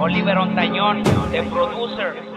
Oliver Ontañón, The Producer.